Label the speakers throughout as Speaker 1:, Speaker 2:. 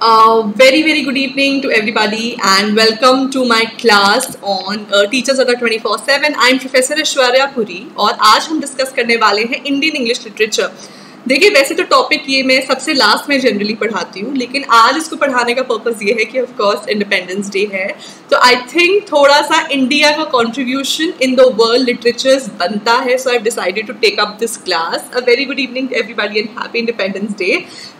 Speaker 1: Uh, very very good evening to everybody and welcome to my class on uh, teachers under 24/7 I am Professor Aishwarya Puri और आज हम discuss करने वाले हैं Indian English literature देखिए, वैसे तो टॉपिक ये मैं सबसे लास्ट में जनरली पढ़ाती हूँ, लेकिन आज इसको पढ़ाने का पर्पज़ ये है कि ऑफ़ कोर्स इंडिपेंडेंस डे है। तो आई थिंक थोड़ा सा इंडिया का contribution in the world literatures बनता है so I decided to take up this class a very good evening everybody and happy independence day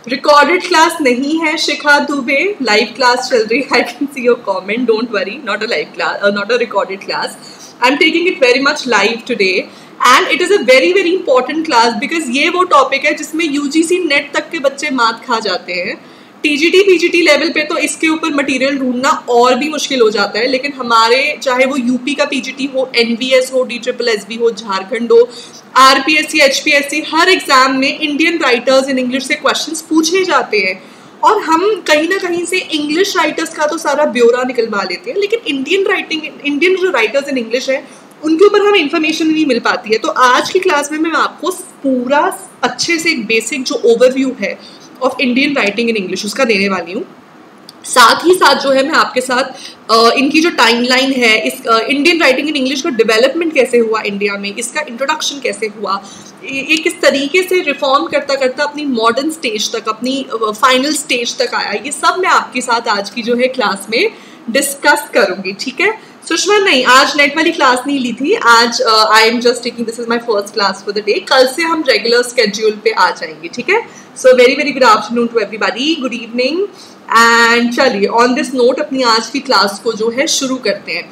Speaker 1: recorded class नहीं है, Shikha Dubey live class चल रही है। I can see your comment don't worry not a live class not a recorded class I am taking it very much live today and it is a very very important class because ये वो topic है जिसमें UGC net तक के बच्चे मात खा जाते हैं। टीजीटी पीजीटी लेवल पे तो इसके ऊपर मटेरियल ढूंढना और भी मुश्किल हो जाता है। लेकिन हमारे, चाहे वो यूपी का पीजीटी हो एनवीएस हो डी ट्रिपल एस बी हो झारखंड हो आरपीएससी एचपीएससी हर एग्ज़ाम में इंडियन राइटर्स इन इंग्लिश से क्वेश्चंस पूछे जाते हैं। और हम कहीं ना कहीं से इंग्लिश राइटर्स का तो सारा ब्यौरा निकलवा लेते हैं, लेकिन इंडियन राइटिंग इंडियन जो राइटर्स इन इंग्लिश है, उनके ऊपर हमें इन्फॉर्मेशन नहीं मिल पाती है। तो आज की क्लास में मैं आपको पूरा अच्छे से एक बेसिक जो ओवरव्यू है of Indian writing in English उसका देने वाली हूँ। साथ ही साथ जो है मैं आपके साथ आ, इनकी जो टाइमलाइन है इस इंडियन राइटिंग इन इंग्लिश का डेवलपमेंट कैसे हुआ इंडिया में इसका इंट्रोडक्शन कैसे हुआ ये किस तरीके से रिफॉर्म करता करता अपनी मॉडर्न स्टेज तक अपनी फाइनल स्टेज तक आया ये सब मैं आपके साथ आज की जो है क्लास में डिस्कस करूँगी ठीक है? सुषमा नहीं आज नेट वाली क्लास नहीं ली थी। आज I am just taking this is my first class for the day कल से हम रेगुलर स्केड्यूल पे आ जाएँगे ठीक है? So very very good afternoon to everybody good evening and चलिए ऑन दिस नोट अपनी आज की क्लास को जो है शुरू करते हैं।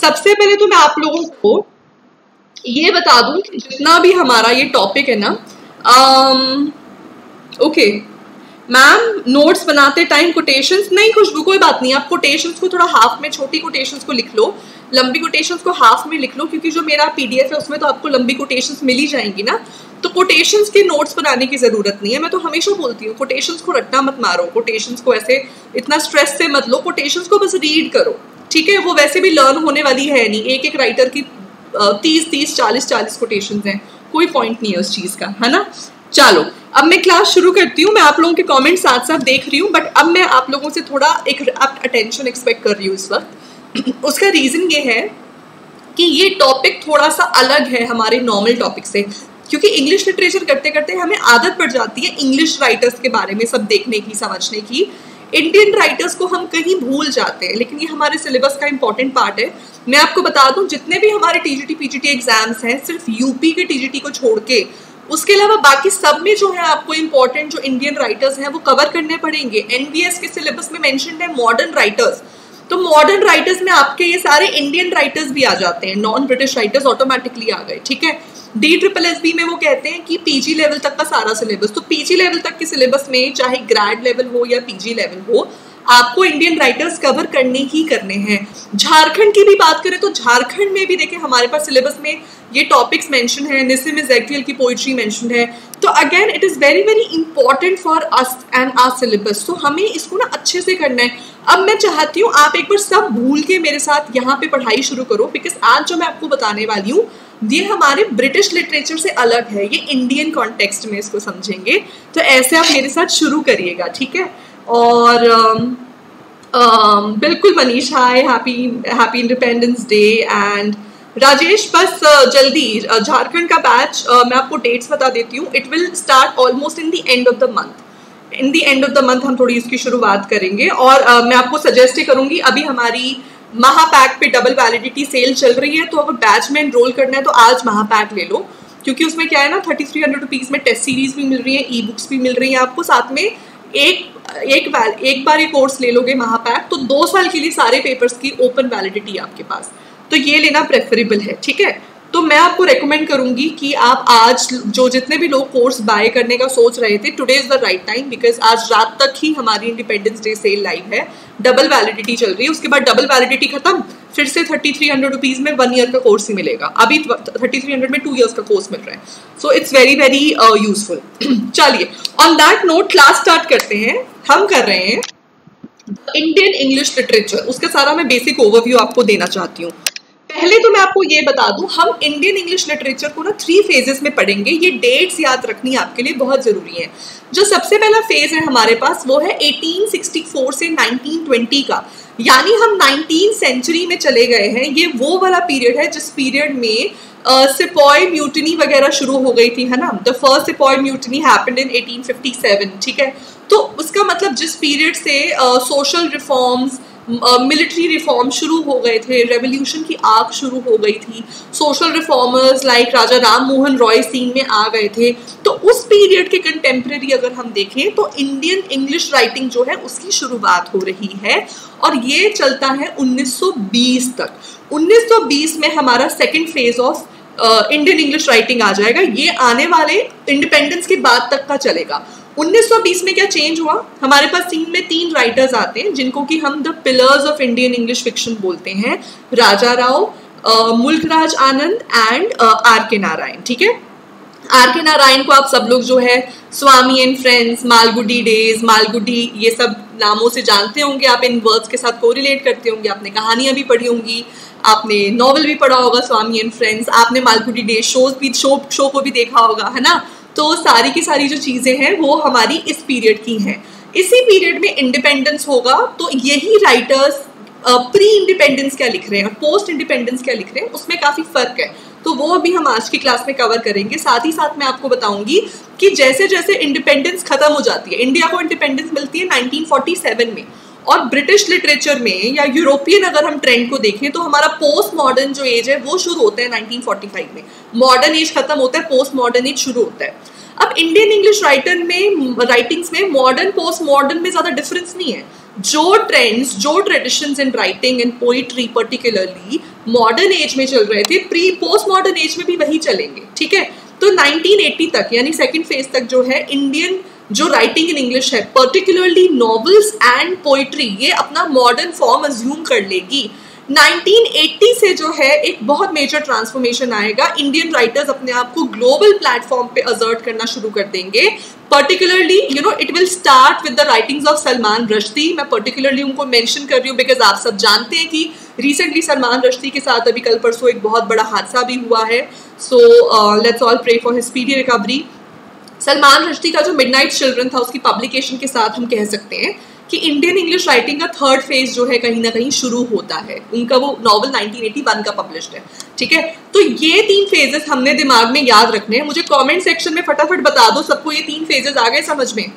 Speaker 1: सबसे पहले तो मैं आप लोगों को ये बता दूँ कि जितना भी हमारा ये टॉपिक है ना ओके um, मैम नोट्स बनाते टाइम कोटेशंस नहीं, खुशबू, कोई बात नहीं। आप कोटेशंस को थोड़ा हाफ़ में, छोटी कोटेशंस को लिख लो। लंबी कोटेशंस को हाफ़ में लिख लो, क्योंकि जो मेरा पीडीएफ है उसमें तो आपको लंबी कोटेशंस मिल ही जाएँगी ना। तो कोटेशंस के नोट्स बनाने की ज़रूरत नहीं है। मैं तो हमेशा बोलती हूँ कोटेशंस को रट्टा मत मारो। कोटेशंस को ऐसे इतना स्ट्रेस से मत लो। कोटेशंस को बस रीड करो। ठीक है? वो वैसे भी लर्न होने वाली है नहीं। एक एक राइटर की तीस तीस, चालीस चालीस कोटेशन हैं। कोई पॉइंट नहीं है उस चीज़ का, है ना? चलो। अब मैं क्लास शुरू करती हूँ, मैं आप लोगों के कमेंट साथ साथ देख रही हूँ बट अब मैं आप लोगों से थोड़ा एक अटेंशन एक्सपेक्ट कर रही हूँ इस वक्त। उसका रीज़न ये है कि ये टॉपिक थोड़ा सा अलग है हमारे नॉर्मल टॉपिक से। क्योंकि इंग्लिश लिटरेचर करते करते हमें आदत पड़ जाती है इंग्लिश राइटर्स के बारे में सब देखने की, समझने की। इंडियन राइटर्स को हम कहीं भूल जाते हैं, लेकिन ये हमारे सिलेबस का इंपॉर्टेंट पार्ट है। मैं आपको बता दूँ, जितने भी हमारे टीजीटी पीजीटी एग्ज़ाम्स हैं, सिर्फ़ यूपी के टीजीटी को छोड़ के उसके अलावा बाकी सब में जो है आपको इंपॉर्टेंट जो इंडियन राइटर्स हैं, वो कवर करने पड़ेंगे। एनवीएस के सिलेबस में मैंशन है मॉडर्न राइटर्स तो मॉडर्न राइटर्स में आपके ये सारे इंडियन राइटर्स भी आ जाते हैं। नॉन ब्रिटिश राइटर्स ऑटोमेटिकली आ गए, ठीक है? डी ट्रिपल एस बी में वो कहते हैं कि पीजी लेवल तक का सारा सिलेबस तो पीजी लेवल तक के सिलेबस में चाहे ग्रेड लेवल हो या पीजी लेवल हो आपको इंडियन राइटर्स कवर करने ही करने हैं। झारखंड की भी बात करें तो झारखंड में भी देखें, हमारे पास सिलेबस में ये टॉपिक्स मेंशन है निसिम इज़ की पोइट्री मेंशन है। तो again it is very very important for us and our syllabus तो हमें इसको ना अच्छे से करना है। अब मैं चाहती हूँ आप एक बार सब भूल के मेरे साथ यहाँ पे पढ़ाई शुरू करो बिकॉज़ आज जो मैं आपको बताने वाली हूँ, ये हमारे ब्रिटिश लिटरेचर से अलग है। ये इंडियन कॉन्टेक्स्ट में इसको समझेंगे। तो ऐसे आप मेरे साथ शुरू करिएगा, ठीक है? और um, um, बिल्कुल Manish hi happy happy independence day and Rajesh बस uh, जल्दी uh, झारखंड का बैच uh, मैं आपको डेट्स बता देती हूँ it will start almost in the end of the month in the end of the month हम थोड़ी इसकी शुरुआत करेंगे और मैं आपको सजेस्ट ही करूँगी अभी हमारी महापैक पे डबल वैलिडिटी सेल चल रही है तो अगर बैच में एनरोल करना है तो आज महापैक ले लो। क्योंकि उसमें क्या है ना थर्टी थ्री हंड्रेड रुपीज़ में टेस्ट सीरीज़ भी मिल रही है ई बुक्स भी मिल रही है आपको साथ में एक एक वैल एक बार ये कोर्स ले लोगे महापैक तो दो साल के लिए सारे पेपर्स की ओपन वैलिडिटी आपके पास। तो ये लेना प्रेफरेबल है, ठीक है? तो मैं आपको रेकमेंड करूँगी कि आप आज जो जितने भी लोग कोर्स बाय करने का सोच रहे थे today is the right time because आज रात तक ही हमारी इंडिपेंडेंस डे सेल लाइव है। डबल वैलिडिटी चल रही है। उसके बाद डबल वैलिडिटी खत्म, फिर से थर्टी थ्री हंड्रेड रुपीज़ में वन ईयर का कोर्स ही मिलेगा। अभी थर्टी थ्री हंड्रेड में टू ईयर्स का कोर्स मिल रहा है। So it's very very useful चलिए on that note class start करते हैं। हम कर रहे हैं इंडियन इंग्लिश लिटरेचर उसका सारा मैं बेसिक ओवरव्यू आपको देना चाहती हूँ। पहले तो मैं आपको ये बता दूँ हम इंडियन इंग्लिश लिटरेचर को ना थ्री फेजेस में पढ़ेंगे। ये डेट्स याद रखनी आपके लिए बहुत ज़रूरी है। जो सबसे पहला फ़ेज़ है हमारे पास वो है 1864 से 1920 का। यानी हम नाइनटीन सेंचुरी में चले गए हैं। ये वो वाला पीरियड है जिस पीरियड में सिपॉय म्यूटनी वगैरह शुरू हो गई थी है ना? The first sepoy mutiny happened in 1857 ठीक है? तो उसका मतलब जिस पीरियड से social uh, reforms military reform शुरू हो गए थे रेवोल्यूशन की आग शुरू हो गई थी। Social reformers like Raja Ram Mohan Roy scene में आ गए थे। तो उस पीरियड के कंटेम्प्रेरी अगर हम देखें तो इंडियन इंग्लिश राइटिंग जो है, उसकी शुरुआत हो रही है। और ये चलता है 1920 तक। 1920 में हमारा second phase of Indian English writing आ जाएगा। ये आने वाले इंडिपेंडेंस के बाद तक का चलेगा। 1920 में क्या चेंज हुआ? हमारे पास सीन में तीन राइटर्स आते हैं, जिनको कि हम the pillars of Indian English fiction बोलते हैं। Raja Rao Mulk Raj Anand and R K Narayan, ठीक है? आर के नारायण को आप सब लोग जो है, Swami and friends Malgudi days Malgudi, ये सब नामों से जानते होंगे। आप इन वर्ड्स के साथ कोरिलेट करते होंगे। आपने कहानियाँ भी पढ़ी होंगी, आपने नॉवल भी पढ़ा होगा स्वामी एंड फ्रेंड्स आपने मालगुडी डेज़ शोज़ भी शो शो को भी देखा होगा, है ना? तो सारी की सारी जो चीज़ें हैं, वो हमारी इस पीरियड की हैं। इसी पीरियड में इंडिपेंडेंस होगा तो यही राइटर्स प्री इंडिपेंडेंस क्या लिख रहे हैं और पोस्ट इंडिपेंडेंस क्या लिख रहे हैं, उसमें काफ़ी फ़र्क है। तो वो अभी हम आज की क्लास में कवर करेंगे। साथ ही साथ मैं आपको बताऊँगी कि जैसे जैसे इंडिपेंडेंस खत्म हो जाती है इंडिया को इंडिपेंडेंस मिलती है 1947 में। और ब्रिटिश लिटरेचर में या यूरोपियन अगर हम ट्रेंड को देखें तो हमारा पोस्ट मॉडर्न जो एज है, वो शुरू होता है 1945 में। मॉडर्न एज खत्म होता है पोस्ट मॉडर्न एज शुरू होता है। अब इंडियन इंग्लिश राइटर में राइटिंग्स में मॉडर्न पोस्ट मॉडर्न में ज़्यादा डिफरेंस नहीं है। जो ट्रेंड्स जो traditions in writing and poetry particularly modern age में चल रहे थे प्री पोस्ट मॉडर्न एज में भी वही चलेंगे, ठीक है? तो 1980 तक, यानी सेकंड फ़ेज़ तक जो है इंडियन जो राइटिंग इन इंग्लिश है पर्टिकुलरली नॉवेल्स एंड पोइट्री ये अपना मॉडर्न फॉर्म अज्यूम कर लेगी। 1980 से जो है, एक बहुत मेजर ट्रांसफॉर्मेशन आएगा। इंडियन राइटर्स अपने आप को ग्लोबल प्लेटफॉर्म पे अजर्ट करना शुरू कर देंगे। Particularly you know it will start with the writings of Salman Rushdie मैं पर्टिकुलरली उनको मेंशन कर रही हूँ बिकॉज़ आप सब जानते हैं कि रिसेंटली सलमान रश्दी के साथ अभी कल परसों एक बहुत बड़ा हादसा भी हुआ है। So let's all pray for his speedy recovery Salman Rushdie का जो मिडनाइट चिल्ड्रन था, उसकी पब्लिकेशन के साथ हम कह सकते हैं कि इंडियन इंग्लिश राइटिंग का थर्ड फ़ेज़ जो है कहीं ना कहीं शुरू होता है। उनका वो नॉवल 1981 का पब्लिश्ड है। ठीक है? तो ये तीन फेजेस हमने दिमाग में याद रखने हैं। मुझे कमेंट सेक्शन में फटाफट बता दो, सबको ये तीन फेजेस आ गए समझ में?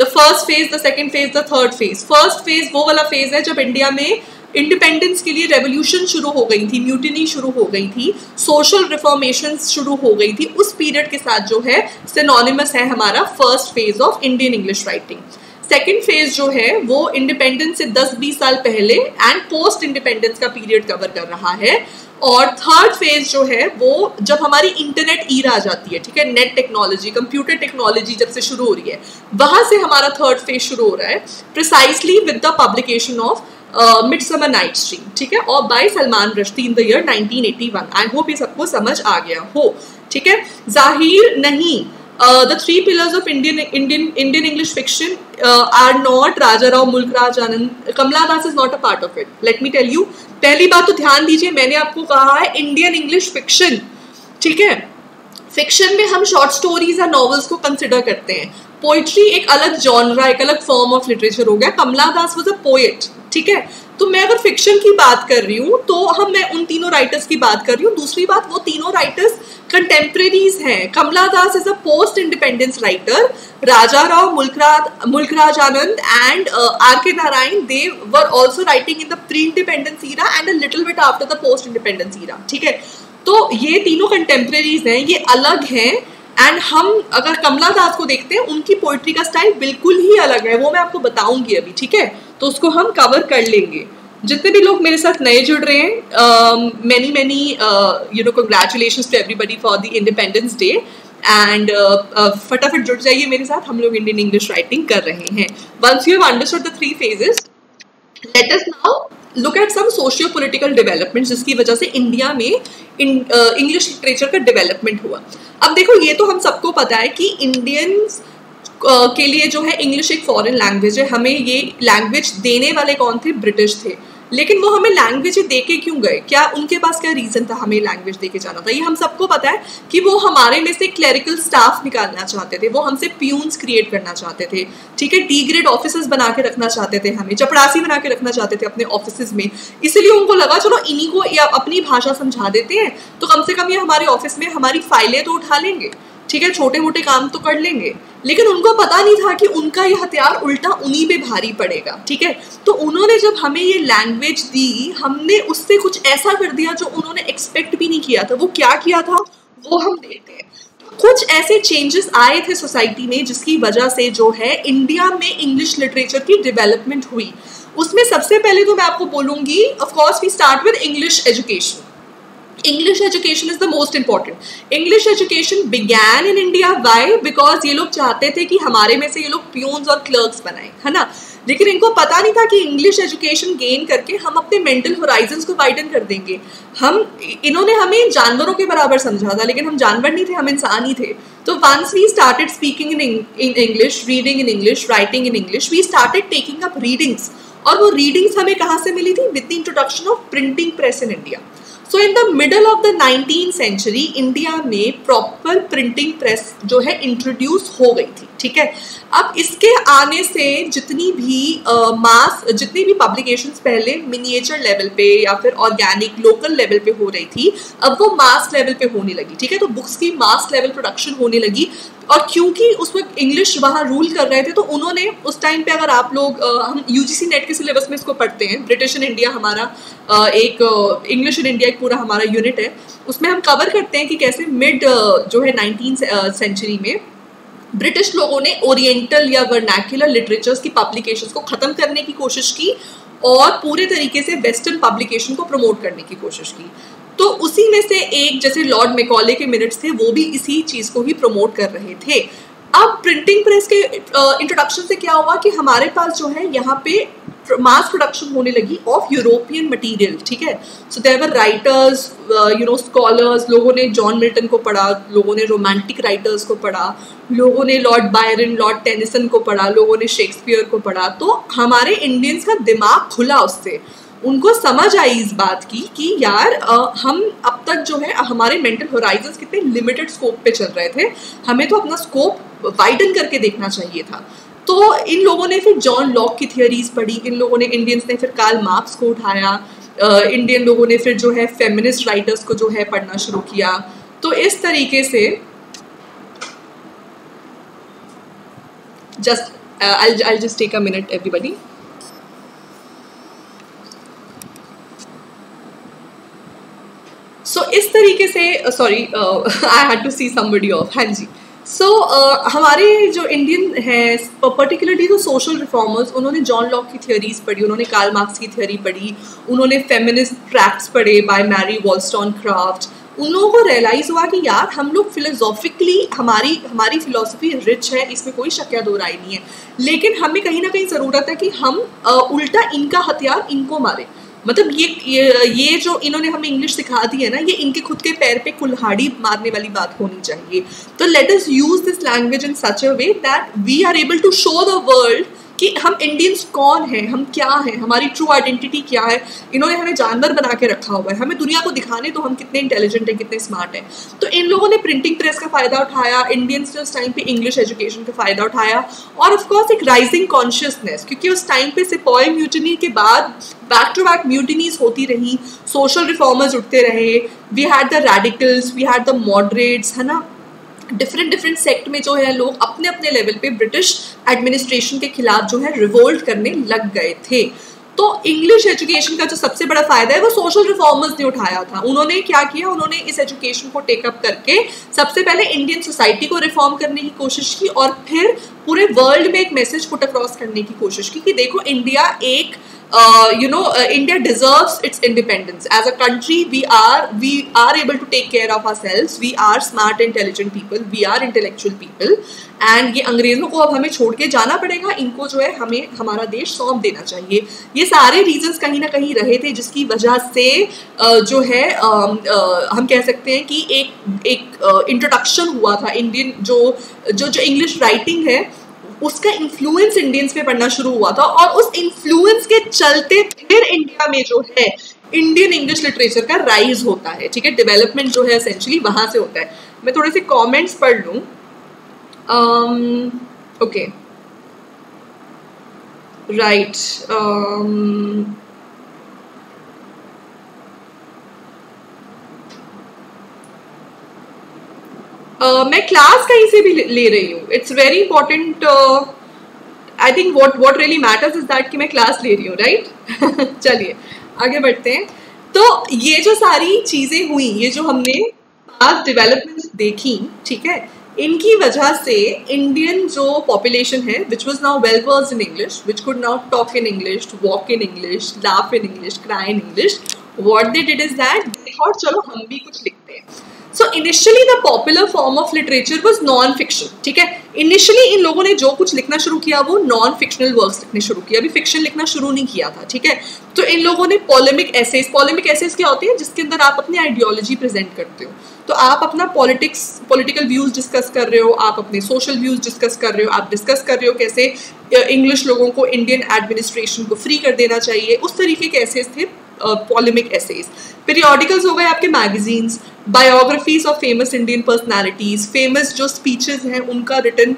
Speaker 1: The first phase the second phase the third phase first phase वो वाला फ़ेज़ है जब इंडिया में इंडिपेंडेंस के लिए रेवोल्यूशन शुरू हो गई थी म्यूटिनी शुरू हो गई थी सोशल रिफॉर्मेशन शुरू हो गई थी। उस पीरियड के साथ जो है सिनोनिमस है हमारा first phase of Indian English writing second phase जो है, वो इंडिपेंडेंस से 10-20 साल पहले एंड पोस्ट इंडिपेंडेंस का पीरियड कवर कर रहा है। और थर्ड फ़ेज़ जो है, वो जब हमारी इंटरनेट ईर आ जाती है, ठीक है नेट टेक्नोलॉजी कंप्यूटर टेक्नोलॉजी जब से शुरू हो रही है, वहाँ से हमारा थर्ड फ़ेज़ शुरू हो रहा है precisely with the publication of mid summer night stream ठीक है? और by Salman Rushdie in the year 1981 I hope ये सबको समझ आ गया हो, ठीक है? ज़ाहिर नहीं the three pillars of Indian Indian Indian English fiction are not Raja Rao Mulk Raj Anand Kamala Das is not a part of it let me tell you पहली बात तो ध्यान दीजिए, मैंने आपको कहा है इंडियन इंग्लिश फिक्शन ठीक है? फिक्शन में हम शॉर्ट स्टोरीज या नॉवेल्स को कंसिडर करते हैं। पोइट्री एक अलग जॉनरा एक अलग फॉर्म ऑफ़ लिटरेचर हो गया। कमला दास वॉज़ अ पोएट ठीक है? तो मैं अगर फिक्शन की बात कर रही हूँ तो हम, मैं उन तीनों राइटर्स की बात कर रही हूँ। दूसरी बात, वो तीनों राइटर्स कंटेम्प्रेरीज हैं। Kamala Das is a post independence writer Raja Rao, Mulk Raj Mulk Raj Anand and R K Narayan they were also writing in the pre independence era and a little bit after the post independence era ठीक है? तो ये तीनों contemporaries हैं, ये अलग हैं। And हम अगर कमला दास को देखते हैं, उनकी पोइट्री का स्टाइल बिल्कुल ही अलग है। वो मैं आपको बताऊँगी अभी, ठीक है? तो उसको हम कवर कर लेंगे। जितने भी लोग मेरे साथ नए जुड़ रहे हैं many many you know congratulation to everybody for the independence day and फटाफट जुड़ जाइए मेरे साथ। हम लोग इंडियन इंग्लिश राइटिंग कर रहे हैं। Once you have understood the three phases let us now look at some socio political development जिसकी वजह से इंडिया में इंग्लिश लिटरेचर का डेवलपमेंट हुआ। अब देखो, ये तो हम सबको पता है कि इंडियंस के लिए जो है इंग्लिश एक फॉरेन लैंग्वेज है। हमें ये लैंग्वेज देने वाले कौन थे? ब्रिटिश थे। लेकिन वो हमें लैंग्वेज दे के क्यों गए? क्या उनके पास क्या रीज़न था हमें लैंग्वेज दे के जाना? था ये हम सबको पता है कि वो हमारे में से क्लरिकल स्टाफ निकालना चाहते थे, वो हमसे प्यून्स क्रिएट करना चाहते थे, ठीक है? डी ग्रेड ऑफ़िस बना के रखना चाहते थे हमें, चपड़ासी बना के रखना चाहते थे अपने ऑफ़िस में। इसीलिए उनको लगा, चलो, इन्हीं को या अपनी भाषा समझा देते हैं तो कम से कम ये हमारे ऑफ़िस में हमारी फाइलें तो उठा लेंगे। ठीक है छोटे मोटे काम तो कर लेंगे। लेकिन उनको पता नहीं था कि उनका ये हथियार उल्टा उन्हीं पे भारी पड़ेगा, ठीक है? तो उन्होंने जब हमें ये लैंग्वेज दी, हमने उससे कुछ ऐसा कर दिया जो उन्होंने एक्सपेक्ट भी नहीं किया था। वो क्या किया था? वो हम देखते हैं। कुछ ऐसे चेंजेस आए थे सोसाइटी में जिसकी वजह से जो है इंडिया में इंग्लिश लिटरेचर की डेवलपमेंट हुई। उसमें सबसे पहले तो मैं आपको बोलूँगी of course we start with English education English education is the most important English education began in India why because ये लोग चाहते थे कि हमारे में से ये लोग प्यून्स और क्लर्क्स बनाए, है ना? लेकिन इनको पता नहीं था कि इंग्लिश एजुकेशन गेन करके हम अपने मेंटल होराइजन को वाइडन कर देंगे। हम, इन्होंने हमें जानवरों के बराबर समझा था, लेकिन हम जानवर नहीं थे, हम इंसान ही थे। तो once we started speaking in in English reading in English writing in English we started taking up readings और वो रीडिंग्स हमें कहाँ से मिली थी? With the introduction of printing press in India so in the middle of the nineteen century India में proper printing press जो है इंट्रोड्यूस हो गई थी ठीक है? अब इसके आने से जितनी भी मास uh, जितनी भी पब्लिकेशन पहले मिनिएचर लेवल पे या फिर ऑर्गेनिक लोकल लेवल पे हो रही थी अब वो मास लेवल पे होने लगी ठीक है? तो बुक्स की मास लेवल प्रोडक्शन होने लगी। और क्योंकि उस वक्त इंग्लिश वहाँ रूल कर रहे थे तो उन्होंने उस टाइम पे अगर आप लोग हम यूजीसी नेट के सिलेबस में इसको पढ़ते हैं ब्रिटिश इन इंडिया हमारा एक इंग्लिश इन इंडिया एक पूरा हमारा यूनिट है, उसमें हम कवर करते हैं कि कैसे मिड जो है नाइनटीन सेंचुरी में ब्रिटिश लोगों ने ओरिएंटल या वर्नैक्युलर लिटरेचर्स की पब्लिकेशंस को ख़त्म करने की कोशिश की और पूरे तरीके से वेस्टर्न पब्लिकेशन को प्रमोट करने की कोशिश की। तो उसी में से एक जैसे लॉर्ड मेकॉले के मिनट्स थे, वो भी इसी चीज़ को ही प्रमोट कर रहे थे। अब प्रिंटिंग प्रेस के इंट्रोडक्शन से क्या हुआ कि हमारे पास जो है, यहाँ पे मास प्रोडक्शन होने लगी ऑफ़ यूरोपियन मटेरियल ठीक है? So they were writers you know scholars लोगों ने जॉन मिल्टन को पढ़ा, लोगों ने रोमांटिक राइटर्स को पढ़ा, लोगों ने लॉर्ड बायरन लॉर्ड टेनिसन को पढ़ा, लोगों ने शेक्सपियर को पढ़ा। तो हमारे इंडियंस का दिमाग खुला उससे। उनको समझ आई इस बात की कि यार आ, हम अब तक जो है हमारे मेंटल होराइजन कितने लिमिटेड स्कोप पे चल रहे थे। हमें तो अपना स्कोप वाइडन करके देखना चाहिए था। तो इन लोगों ने फिर जॉन लॉक की थियोरीज पढ़ी इन लोगों ने इंडियंस ने फिर कार्ल मार्क्स को उठाया इंडियन लोगों ने फिर जो है फेमिनिस्ट राइटर्स को जो है पढ़ना शुरू किया। तो इस तरीके से just I just take a minute everybody so इस तरीके से sorry I had to see somebody of हाँ जी. सो so, uh, हमारे जो इंडियन हैं पर्टिकुलरली जो सोशल रिफॉर्मर्स उन्होंने जॉन लॉक की थियोरीज पढ़ी उन्होंने कार्ल मार्क्स की थियोरी पढ़ी उन्होंने फेमिनिस्ट ट्रैक्ट्स पढ़े बाय मैरी वॉलस्टॉन क्राफ्ट उन लोगों को रियलाइज़ हुआ कि यार हम लोग फिलोसॉफिकली हमारी हमारी फिलोसफी रिच है इसमें कोई शक्या दो राय नहीं है. लेकिन हमें कहीं ना कहीं ज़रूरत है कि हम uh, उल्टा इनका हथियार इनको मारें. मतलब ये ये, जो इन्होंने हमें इंग्लिश सिखा दी है ना ये इनके खुद के पैर पे कुल्हाड़ी मारने वाली बात होनी चाहिए। तो let us use this language in such a way that we are able to show the world कि हम इंडियंस कौन हैं? हम क्या हैं? हमारी ट्रू आइडेंटिटी क्या है? इन्होंने हमें जानवर बना के रखा हुआ है। हमें दुनिया को दिखाने तो हम कितने इंटेलिजेंट हैं, कितने स्मार्ट हैं। तो इन लोगों ने प्रिंटिंग प्रेस का फ़ायदा उठाया इंडियंस ने उस टाइम पे इंग्लिश एजुकेशन का फ़ायदा उठाया और ऑफकोर्स एक राइजिंग कॉन्शियसनेस क्योंकि उस टाइम पे सिपॉय म्यूटनी के बाद बैक टू बैक म्यूटनीज होती रही सोशल रिफॉर्मर्स उठते रहे we had the radicals we had the moderates है ना? डिफरेंट डिफरेंट सेक्ट में जो है, लोग अपने अपने लेवल पे ब्रिटिश एडमिनिस्ट्रेशन के खिलाफ जो है रिवोल्ट करने लग गए थे। तो इंग्लिश एजुकेशन का जो सबसे बड़ा फ़ायदा है, वो सोशल रिफॉर्मर्स ने उठाया था। उन्होंने क्या किया? उन्होंने इस एजुकेशन को टेकअप करके सबसे पहले इंडियन सोसाइटी को रिफॉर्म करने की कोशिश की और फिर पूरे वर्ल्ड में एक मैसेज पुट अक्रॉस करने की कोशिश की कि देखो इंडिया एक you know India deserve its independence as a country we are we are able to take care of ourselves we are smart intelligent people we are intellectual people and ये अंग्रेज़ों को अब हमें छोड़ के जाना पड़ेगा। इनको जो है हमें, हमारा देश सौंप देना चाहिए। ये सारे रीजन कहीं ना कहीं रहे थे, जिसकी वजह से uh, जो है um, uh, हम कह सकते हैं कि एक एक uh, इंट्रोडक्शन हुआ था। इंडियन जो जो जो इंग्लिश राइटिंग है उसका इन्फ्लुएंस इंडियंस पे पड़ना शुरू हुआ था और उस इन्फ्लुएंस के चलते फिर इंडिया में जो है इंडियन इंग्लिश लिटरेचर का राइज होता है, ठीक है? डेवलपमेंट जो है असेंशली वहाँ से होता है। मैं थोड़े से कॉमेंट्स पढ़ लूँ। ओके राइट Uh, मैं क्लास कहीं से भी ले रही हूँ. It's very important I think what what really matters is that कि मैं क्लास ले रही हूँ राइट चलिए आगे बढ़ते हैं. तो ये जो सारी चीज़ें हुई ये जो हमने पास डेवलपमेंट देखी ठीक है? इनकी वजह से इंडियन जो पॉपुलेशन है which was now well versed in English which could now talk in English walk in English laugh in English cry in English what they did is that और चलो, हम भी कुछ लिखते हैं. So initially the popular form of literature was non fiction ठीक है? Initially in लोगों ने जो कुछ लिखना शुरू किया, वो नॉन फिक्शनल वर्क्स लिखने शुरू किया अभी फिक्शन लिखना शुरू नहीं किया था, ठीक है? तो इन लोगों ने पॉलिमिक एसेज पॉलिमिक एसेज क्या होती है, जिसके अंदर आप अपनी आइडियोलॉजी प्रेजेंट करते हो। तो आप अपना पॉलिटिक्स पॉलिटिकल व्यूज़ डिस्कस कर रहे हो, आप अपने सोशल व्यूज़ डिस्कस कर रहे हो, आप डिस्कस कर रहे हो कैसे इंग्लिश लोगों को इंडियन एडमिनिस्ट्रेशन को फ्री कर देना चाहिए, उस तरीके के ऐसेज थे पॉलिमिक एसेज पीरियोडिकल्स हो गए आपके magazines biographies of famous Indian personalities famous जो स्पीचेज हैं, उनका रिटर्न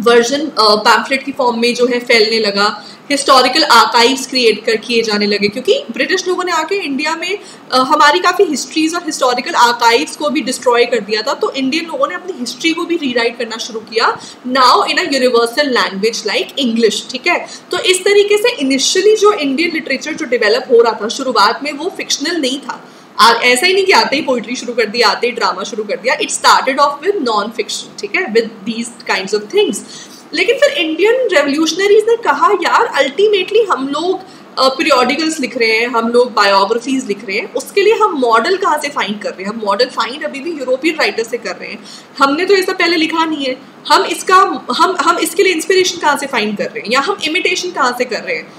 Speaker 1: वर्जन पैम्फलेट की फॉर्म में जो है फैलने लगा। हिस्टोरिकल आर्काइव्स क्रिएट कर किए जाने लगे। क्योंकि ब्रिटिश लोगों ने आके इंडिया में आ, हमारी काफ़ी हिस्ट्रीज और हिस्टोरिकल आर्काइव्स को भी डिस्ट्रॉय कर दिया था। तो इंडियन लोगों ने अपनी हिस्ट्री को भी रीराइट करना शुरू किया। Now in a universal language like English ठीक है? तो इस तरीके से इनिशियली जो इंडियन लिटरेचर जो डेवलप हो रहा था शुरुआत में वो फिक्शनल नहीं था। ऐसा ही नहीं कि आते ही पोइट्री शुरू कर दिया आते ही ड्रामा शुरू कर दिया। It started off with non fiction ठीक है? With these kind of things लेकिन फिर इंडियन रेवोल्यूशनरीज ने कहा यार अल्टीमेटली हम लोग पीरियोडिकल्स uh, लिख रहे हैं हम लोग बायोग्राफीज लिख रहे हैं। उसके लिए हम मॉडल कहाँ से फाइंड कर रहे हैं? हम मॉडल फाइंड अभी भी यूरोपियन राइटर से कर रहे हैं। हमने तो ऐसा पहले लिखा नहीं है। हम इसका हम हम इसके लिए इंस्पिरेशन कहाँ से फाइंड कर रहे हैं? या हम इमिटेशन कहाँ से कर रहे हैं?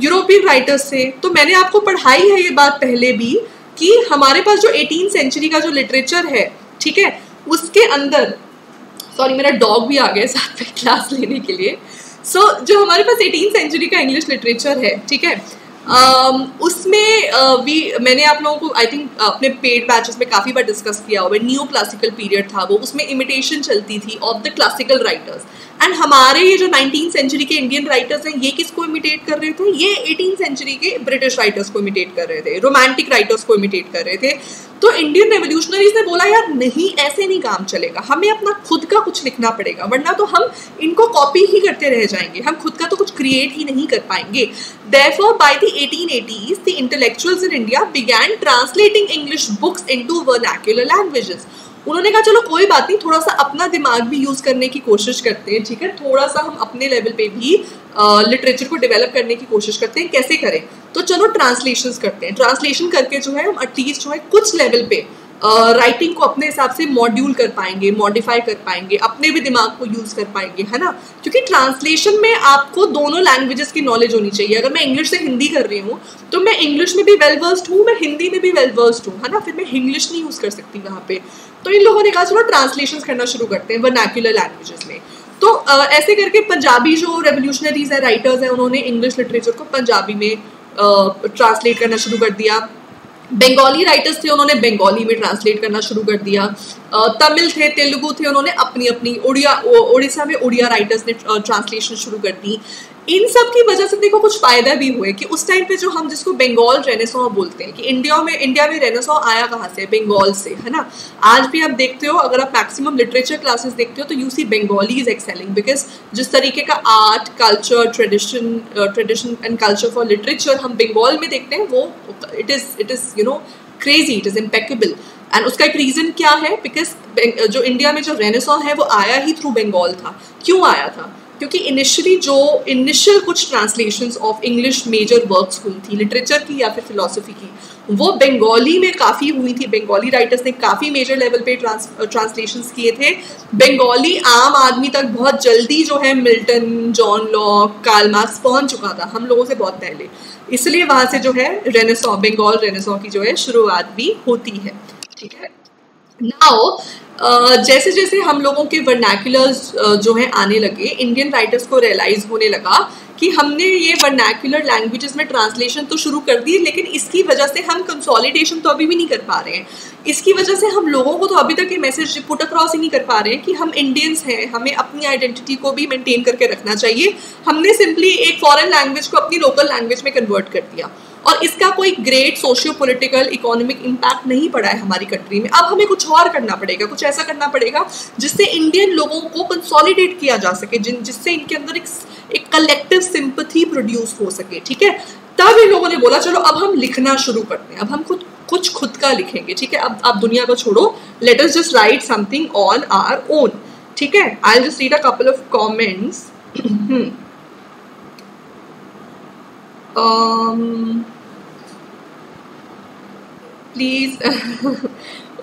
Speaker 1: यूरोपियन राइटर्स से। तो मैंने आपको पढ़ाई है ये बात पहले भी। कि हमारे पास जो एटीन सेंचुरी का जो लिटरेचर है ठीक है उसके अंदर सॉरी मेरा डॉग भी आ गया साथ में क्लास लेने के लिए। सो so, जो हमारे पास एटीन सेंचुरी का इंग्लिश लिटरेचर है ठीक है um, उसमें भी uh, मैंने आप लोगों को आई थिंक अपने पेड बैचेस में काफ़ी बार डिस्कस किया हुआ न्यू क्लासिकल पीरियड था वो उसमें इमिटेशन चलती थी of the classical writers and हमारे ये जो नाइनटीन सेंचुरी के इंडियन राइटर्स हैं, ये किसको इमिटेट कर रहे थे? ये एटीन सेंचुरी के ब्रिटिश राइटर्स को इमिटेट कर रहे थे रोमांटिक राइटर्स को इमिटेट कर रहे थे। तो इंडियन रेवोल्यूशनरीज ने बोला, यार, नहीं, ऐसे नहीं काम चलेगा। हमें अपना खुद का कुछ लिखना पड़ेगा, वरना तो हम इनको कॉपी ही करते रह जाएँगे। हम खुद का तो कुछ क्रिएट ही नहीं कर पाएँगे। Therefore by the 1880s the intellectuals in india began translating english books into vernacular languages उन्होंने कहा चलो कोई बात नहीं थोड़ा सा अपना दिमाग भी यूज़ करने की कोशिश करते हैं ठीक है? थोड़ा सा हम अपने लेवल पे भी लिटरेचर को डेवलप करने की कोशिश करते हैं कैसे करें? तो चलो ट्रांसलेशन करते हैं। ट्रांसलेशन करके जो है हम एटलीस्ट जो है कुछ लेवल पे राइटिंग uh, को अपने हिसाब से मॉड्यूल कर पाएँगे मॉडिफाई कर पाएँगे अपने भी दिमाग को यूज़ कर पाएँगे है ना? क्योंकि ट्रांसलेशन में आपको दोनों लैंग्वेजेस की नॉलेज होनी चाहिए। अगर मैं इंग्लिश से हिंदी कर रही हूँ तो मैं इंग्लिश में भी वेल वर्स्ड हूँ मैं हिंदी में भी वेल वर्स्ड हूँ है ना? फिर मैं इंग्लिश नहीं यूज़ कर सकती वहाँ पे। तो इन लोगों ने कहा चलो ट्रांसलेशन करना शुरू करते हैं वर्नैक्यूलर लैंग्वेजेस में. तो आ, ऐसे करके पंजाबी जो रेवोल्यूशनरीज हैं राइटर्स हैं उन्होंने इंग्लिश लिटरेचर को पंजाबी में ट्रांसलेट करना शुरू कर दिया। बंगाली राइटर्स थे उन्होंने बंगाली में ट्रांसलेट करना शुरू कर दिया। तमिल थे तेलुगु थे उन्होंने अपनी अपनी उड़िया उड़ीसा में उड़िया राइटर्स ने ट्रांसलेशन शुरू कर दी। इन सब की वजह से देखो कुछ फ़ायदा भी हुए कि उस टाइम पे जो हम जिसको बंगाल रेनेसो बोलते हैं, कि इंडिया में इंडिया में रेनेसो आया कहाँ से? बंगाल से, है ना? आज भी आप देखते हो, अगर आप मैक्सिमम लिटरेचर क्लासेस देखते हो तो you see Bengali is excelling because जिस तरीके का art culture tradition tradition and culture for literature हम बंगाल में देखते हैं, वो it is it is you know crazy it is impeccable and उसका एक रीज़न क्या है? बिकॉज़ जो इंडिया में जो रेनेसो है, वो आया ही थ्रू बंगाल था. क्यों आया था? क्योंकि इनिशियली जो इनिशियल कुछ translations of English major works हुई थी लिटरेचर की या फिर फिलोसफी की, वो बंगाली में काफ़ी हुई थी। बंगाली राइटर्स ने काफ़ी मेजर लेवल पे ट्रांस ट्रांसलेशन किए थे। बंगाली आम आदमी तक बहुत जल्दी जो है मिल्टन जॉन लॉक कालमार्क्स पहुँच चुका था, हम लोगों से बहुत पहले। इसलिए वहाँ से जो है रेनेसो बंगाल रेनेसो की जो है शुरुआत भी होती है। ठीक है? नाउ जैसे जैसे हम लोगों के वर्नैकुलर्स जो हैं आने लगे इंडियन राइटर्स को रियलाइज़ होने लगा कि हमने ये वर्नैकुलर लैंग्वेजेस में ट्रांसलेशन तो शुरू कर दी, लेकिन इसकी वजह से हम कंसोलिडेशन तो अभी भी नहीं कर पा रहे हैं। इसकी वजह से हम लोगों को तो अभी तक ये मैसेज पुट अक्रॉस ही नहीं कर पा रहे हैं कि हम इंडियंस हैं, हमें अपनी आइडेंटिटी को भी मेंटेन करके रखना चाहिए। हमने सिंपली एक फॉरेन लैंग्वेज को अपनी लोकल लैंग्वेज में कन्वर्ट कर दिया। और इसका कोई great socio political economic impact नहीं पड़ा है हमारी कंट्री में। अब हमें कुछ और करना पड़ेगा, कुछ ऐसा करना पड़ेगा, जिससे इंडियन लोगों को कंसोलिडेट किया जा सके, जिन, जिससे इनके अंदर एक एक कलेक्टिव सिंपथी प्रोड्यूस हो सके, ठीक है? तब इन लोगों ने बोला, चलो, अब हम लिखना शुरू करते हैं। अब हम खुद, कुछ खुद का लिखेंगे, ठीक है? अब आप दुनिया को छोड़ो। Let us just write something on our own ठीक है? I just read a couple of comments please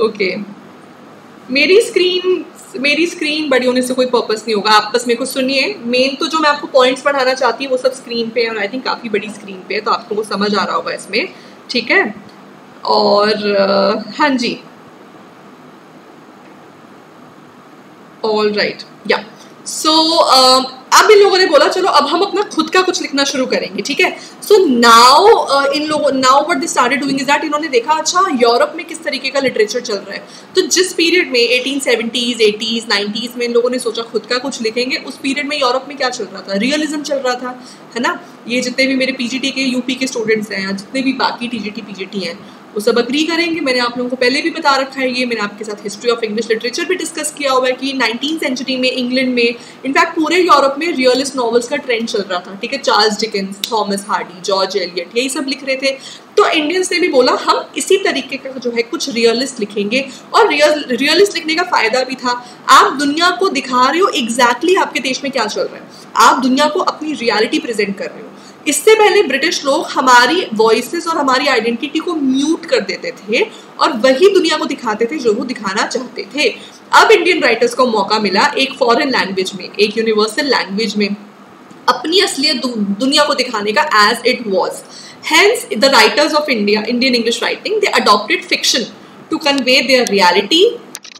Speaker 1: okay मेरी स्क्रीन मेरी स्क्रीन बड़ी होने से कोई पर्पस नहीं होगा। आप बस मेरे को सुनिए। मेन तो जो मैं आपको पॉइंट्स पढ़ाना चाहती हूँ, वो सब स्क्रीन पे है और आई थिंक काफ़ी बड़ी स्क्रीन पे है तो आपको वो समझ आ रहा होगा इसमें। ठीक है? और हाँ जी। ऑल राइट या सो अब इन लोगों ने बोला, चलो, अब हम अपना खुद का कुछ लिखना शुरू करेंगे, ठीक है? सो नाउ इन लोगों now what they started doing is that इन्होंने देखा अच्छा यूरोप में किस तरीके का लिटरेचर चल रहा है? तो जिस पीरियड में एटीन सेवेंटीज एटीज नाइनटीज में इन लोगों ने सोचा, खुद का कुछ लिखेंगे, उस पीरियड में यूरोप में क्या चल रहा था? रियलिज्म चल रहा था, है ना? ये जितने भी मेरे पीजीटी के यूपी के स्टूडेंट्स हैं जितने भी बाकी टीजीटी पीजीटी हैं वो सब अग्री करेंगे। मैंने आप लोगों को पहले भी बता रखा है, ये मैंने आपके साथ हिस्ट्री ऑफ़ इंग्लिश लिटरेचर भी डिस्कस किया हुआ है कि नाइनटीन सेंचुरी में इंग्लैंड में इनफैक्ट पूरे यूरोप में रियलिस्ट नॉवल्स का ट्रेंड चल रहा था, ठीक है? Charles Dickens Thomas Hardy George Eliot यही सब लिख रहे थे। तो इंडियंस ने भी बोला, हम इसी तरीके का जो है कुछ रियलिस्ट लिखेंगे। और रियल रियलिस्ट लिखने का फ़ायदा भी था। आप दुनिया को दिखा रहे हो एग्जैक्टली exactly आपके देश में क्या चल रहा है। आप दुनिया को अपनी रियलिटी प्रेजेंट कर रहे हो। इससे पहले ब्रिटिश लोग हमारी वॉइसेस और हमारी आइडेंटिटी को म्यूट कर देते थे और वही दुनिया को दिखाते थे जो वो दिखाना चाहते थे। अब इंडियन राइटर्स को मौका मिला एक फॉरेन लैंग्वेज में, एक यूनिवर्सल लैंग्वेज में अपनी असलियत दुनिया को दिखाने का as it was hence the writers of India Indian English writing they adopted fiction to convey their reality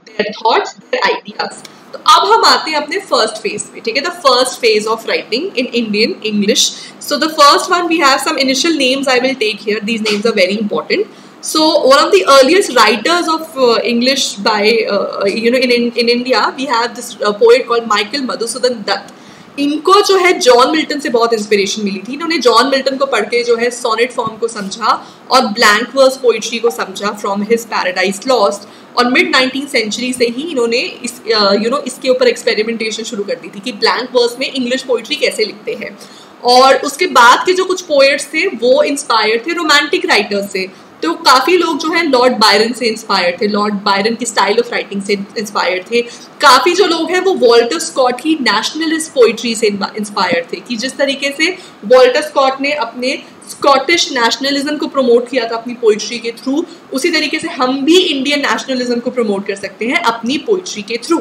Speaker 1: their thoughts their ideas अब हम आते हैं अपने फर्स्ट फेज पे ठीक है the first phase of writing in Indian English so the first one we have some initial names I will take here these names are very important so one of the earliest writers of uh, english by uh, you know in, in in india we have this uh, poet called michael madhusudan dutt इनको जो है John Milton से बहुत inspiration मिली थी। इन्होंने John Milton को पढ़ के जो है सोनेट फॉर्म को समझा और ब्लैंक वर्स पोइट्री को समझा फ्रॉम हिज पैराडाइज लॉस्ट और मिड नाइनटीन सेंचुरी से ही इन्होंने इस यू नो इसके ऊपर एक्सपेरिमेंटेशन शुरू कर दी थी कि ब्लैंक वर्स में इंग्लिश पोइट्री कैसे लिखते हैं। और उसके बाद के जो कुछ पोएट्स थे, वो इंस्पायर थे रोमांटिक राइटर्स से। तो काफ़ी लोग जो है लॉर्ड बायरन से इंस्पायर थे लॉर्ड बायरन की स्टाइल ऑफ़ राइटिंग से इंस्पायर थे। काफ़ी जो लोग हैं वो वॉल्टर स्कॉट की नेशनलिस्ट पोइट्री से इंस्पायर थे कि जिस तरीके से वॉल्टर स्कॉट ने अपने स्कॉटिश नेशनलिज्म को प्रमोट किया था अपनी पोइट्री के थ्रू उसी तरीके से हम भी इंडियन नेशनलिज्म को प्रमोट कर सकते हैं अपनी पोइट्री के through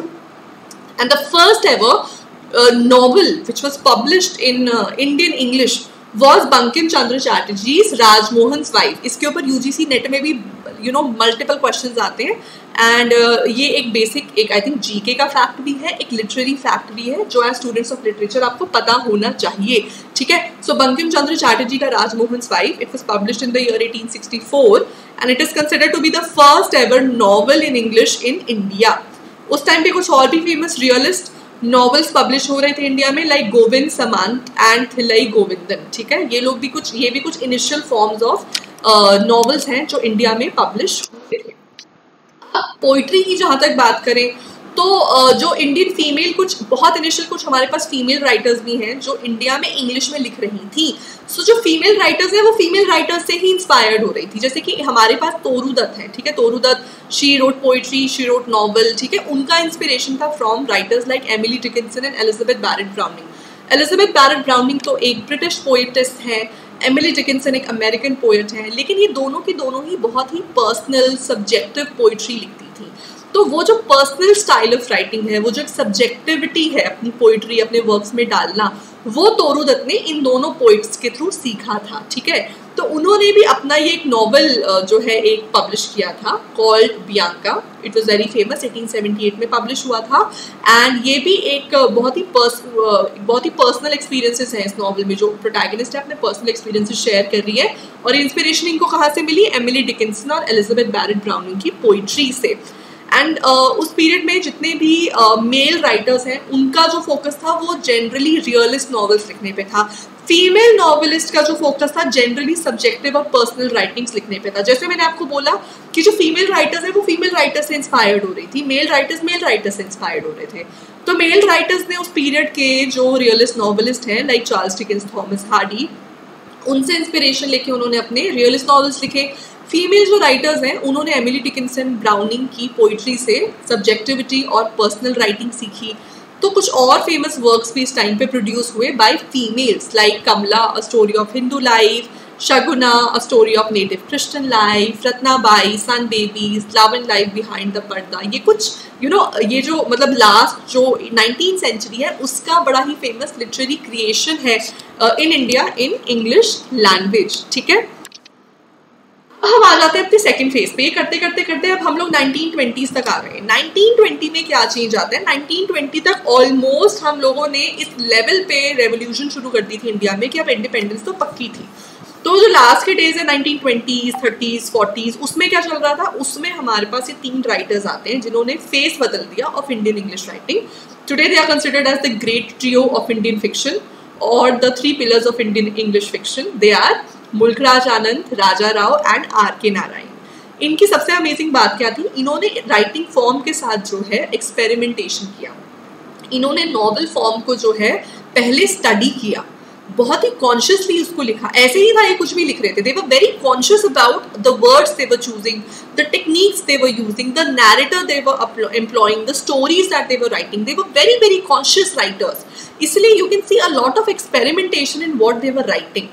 Speaker 1: and the first ever novel which was published in Indian English was Bankim Chandra Chatterjee Rajmohan wife इसके ऊपर यूजीसी नेट में भी यू नो मल्टीपल क्वेश्चन आते हैं। एंड uh, ये एक बेसिक एक आई थिंक जीके का फैक्ट भी है एक लिटरेरी फैक्ट भी है जो एज स्टूडेंट्स ऑफ़ लिटरेचर आपको पता होना चाहिए। ठीक है? सो बंकिम चंद्र चैटर्जी का Rajmohan wife it was publish in the year 1864 and it is consider to be the first ever novel in English in India उस टाइम पे कुछ और भी फ़ेमस रियलिस्ट नॉवेल्स पब्लिश हो रहे थे इंडिया में लाइक गोविंद समांत एंड थिलई गोविंदन ठीक है? ये लोग भी कुछ, ये भी कुछ इनिशियल फॉर्म्स ऑफ़ नॉवेल्स हैं जो इंडिया में पब्लिश होते थे पोइट्री की जहाँ तक बात करें तो जो इंडियन फीमेल कुछ बहुत इनिशियल कुछ हमारे पास फीमेल राइटर्स भी हैं जो इंडिया में इंग्लिश में लिख रही थी। सो so, जो फीमेल राइटर्स हैं वो फीमेल राइटर्स से ही इंस्पायर्ड हो रही थी। जैसे कि हमारे पास तोरू दत्त है ठीक है? Toru Dutt she wrote poetry she wrote novel ठीक है? उनका इंस्पिरेशन था from writers like Emily Dickinson and Elizabeth Barrett Browning Elizabeth Barrett Browning तो एक ब्रिटिश पोइटिस्ट हैं एमिली डिकिंसन एक अमेरिकन पोइट हैं लेकिन ये दोनों की दोनों ही बहुत ही पर्सनल सब्जेक्टिव पोइट्री लिखती थी। तो वो जो पर्सनल स्टाइल ऑफ़ राइटिंग है, वो जो एक सब्जेक्टिविटी है अपनी पोइट्री अपने वर्क्स में डालना, वो तोरू दत्त ने इन दोनों पोइट्स के थ्रू सीखा था, ठीक है? तो उन्होंने भी अपना ये एक नॉवल जो है, एक पब्लिश किया था called Bianca it was very famous 1878 में पब्लिश हुआ था. एंड ये भी एक बहुत ही पर्स बहुत ही पर्सनल एक्सपीरियंसेस हैं इस नॉवल में, जो प्रोटैगनिस्ट है, अपने पर्सनल एक्सपीरियंसेस शेयर कर रही है। और इंस्पिरेशन इनको कहाँ से मिली? एमिली डिकिंसन और एलिजाबेथ बैरेट ब्राउनिंग की पोइट्री से। एंड uh, उस पीरियड में जितने भी मेल uh, राइटर्स हैं उनका जो फोकस था वो जनरली रियलिस्ट नॉवेल्स लिखने पे था। फीमेल नॉवेलिस्ट का जो फोकस था जनरली सब्जेक्टिव और पर्सनल राइटिंग्स लिखने पे था। जैसे मैंने आपको बोला कि जो फीमेल राइटर्स है वो फीमेल राइटर्स से इंस्पायर्ड हो रही थी। मेल राइटर्स मेल राइटर्स से इंस्पायर्ड हो रहे थे। तो मेल राइटर्स ने उस पीरियड के जो रियलिस्ट नॉवलिस्ट हैं like Charles Dickens Thomas Hardy उनसे इंस्पिरेशन लेके उन्होंने अपने रियलिस्ट नॉवेल्स लिखे। फीमेल जो राइटर्स हैं उन्होंने एमिली डिकिंसन ब्राउनिंग की पोइट्री से सब्जेक्टिविटी और पर्सनल राइटिंग सीखी। तो कुछ और फ़ेमस वर्क्स भी इस टाइम पे प्रोड्यूस हुए by females like Kamala a story of Hindu life Saguna a story of native Christian life Ratnabai sun babies love and life behind the purdah ये कुछ यू you नो know, ये जो मतलब last जो nineteen century है उसका बड़ा ही famous literary creation है in India in English language ठीक है? हम आ जाते हैं अपने सेकंड फ़ेज़ पे। ये करते करते करते अब हम लोग 1920s तक आ गए। 1920 में क्या चेंज आता है? 1920 तक ऑलमोस्ट हम लोगों ने इस लेवल पे रेवोल्यूशन शुरू कर दी थी इंडिया में कि अब इंडिपेंडेंस तो पक्की थी। तो जो लास्ट के डेज़ है 1920s, 30s, 40s उसमें क्या चल रहा था? उसमें हमारे पास ये तीन राइटर्स आते हैं जिन्होंने फेस बदल दिया of Indian English writing today they are considered as the great trio of Indian fiction और the three pillars of Indian English fiction they are Mulk Raj Anand, Raja Rao and R K Narayan. इनकी सबसे amazing बात क्या थी? इन्होंने writing form के साथ जो है एक्सपेरिमेंटेशन किया। इन्होंने नॉवल फॉर्म को जो है, पहले स्टडी किया। बहुत ही कॉन्शियसली उसको लिखा। ऐसे ही था ये कुछ भी लिख रहे थे। They were very conscious about the words they were choosing the techniques they were using the narrator they were employing the stories that they were writing they were very very conscious writers इसलिए you can see a lot of experimentation in what they were writing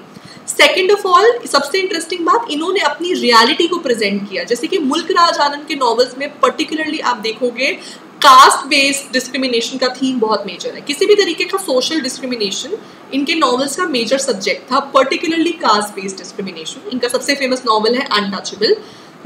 Speaker 1: second of all सबसे interesting बात, इन्होंने अपनी reality को present किया। जैसे कि मुल्क राज आनंद के नॉवेल्स में पर्टिकुलरली आप देखोगे कास्ट बेस्ड डिस्क्रिमिनेशन का थीम बहुत मेजर है। किसी भी तरीके का सोशल डिस्क्रिमिनेशन इनके नॉवेल्स का मेजर सब्जेक्ट था पर्टिकुलरली कास्ट बेस्ड डिस्क्रिमिनेशन इनका सबसे फ़ेमस नॉवल है अनटचेबल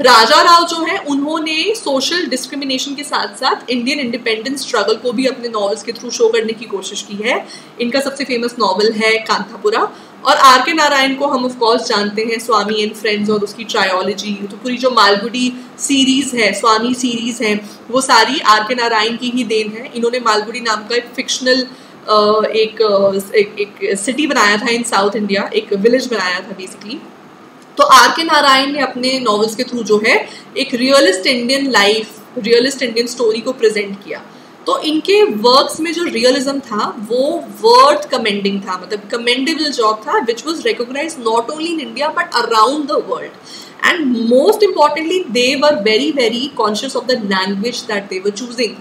Speaker 1: राजा राव जो है, उन्होंने सोशल डिस्क्रिमिनेशन के साथ साथ इंडियन इंडिपेंडेंस स्ट्रगल को भी अपने नॉवेल्स के थ्रू शो करने की कोशिश की है। इनका सबसे फ़ेमस नॉवल है कांथापुरा और आर के नारायण को हम ऑफ़ कोर्स जानते हैं स्वामी एंड फ्रेंड्स और उसकी ट्रायोलॉजी तो पूरी जो मालगुडी सीरीज़ है स्वामी सीरीज़ है वो सारी आर के नारायण की ही देन है। इन्होंने मालगुडी नाम का एक फिक्शनल एक, एक एक सिटी बनाया था इन साउथ इंडिया एक विलेज बनाया था बेसिकली तो आर के नारायण ने अपने नॉवेल्स के थ्रू जो है एक realist Indian life realist Indian story को प्रेजेंट किया। तो इनके वर्क्स में जो रियलिज्म था, वो वर्थ कमेंडिंग था। मतलब कमेंडेबल जॉब था which was recognise not only in India but around the world and most importantly they were very very conscious of the language that they were choosing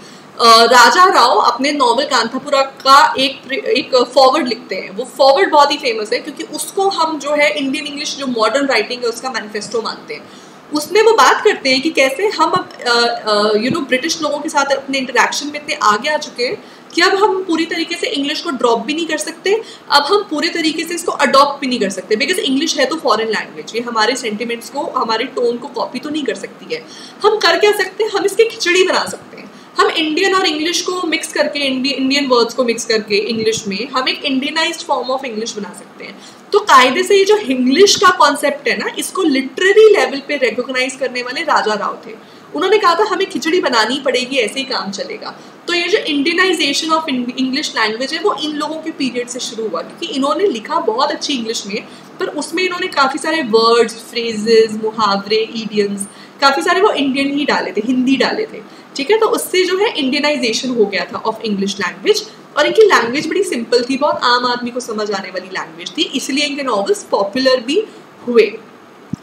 Speaker 1: Raja Rao अपने novel Kanthapura का एक एक forward लिखते हैं। वो forward बहुत ही famous है, क्योंकि उसको हम जो है इंडियन इंग्लिश जो मॉडर्न राइटिंग है, उसका मैनिफेस्टो मानते हैं। उसमें वो बात करते हैं कि कैसे हम अब यू नो ब्रिटिश लोगों के साथ अपने इंटरेक्शन में इतने आगे आ चुके हैं कि अब हम पूरी तरीके से इंग्लिश को ड्रॉप भी नहीं कर सकते, अब हम पूरे तरीके से इसको अडॉप्ट भी नहीं कर सकते बिकॉज़ इंग्लिश है तो फॉरेन लैंग्वेज ये हमारे सेंटिमेंट्स को, हमारे टोन को कॉपी तो नहीं कर सकती है। हम कर क्या सकते हैं? हम इसकी खिचड़ी बना सकते हैं। हम इंडियन और इंग्लिश को मिक्स करके इंडियन वर्ड्स को मिक्स करके इंग्लिश में हम एक इंडियनाइज फॉर्म ऑफ़ इंग्लिश बना सकते हैं। तो कायदे से ये जो इंग्लिश का कॉन्सेप्ट है ना, इसको लिटरेरी लेवल पे रिकोगनाइज करने वाले राजा राव थे। उन्होंने कहा था, हमें खिचड़ी बनानी पड़ेगी, ऐसे ही काम चलेगा। तो ये जो इंडियनाइजेशन ऑफ़ इंग्लिश लैंग्वेज है, वो इन लोगों के पीरियड से शुरू हुआ, क्योंकि इन्होंने लिखा बहुत अच्छी इंग्लिश में, पर उसमें इन्होंने काफ़ी सारे वर्ड्स फ्रेजेस मुहावरे ईडियंस काफ़ी सारे वो इंडियन ही डाले थे हिंदी डाले थे। ठीक है तो उससे जो है इंडियनाइजेशन हो गया था ऑफ़ इंग्लिश लैंग्वेज और इनकी लैंग्वेज बड़ी सिंपल थी, बहुत आम आदमी को समझ आने वाली लैंग्वेज थी, इसलिए इनके नॉवेल्स पॉपुलर भी हुए।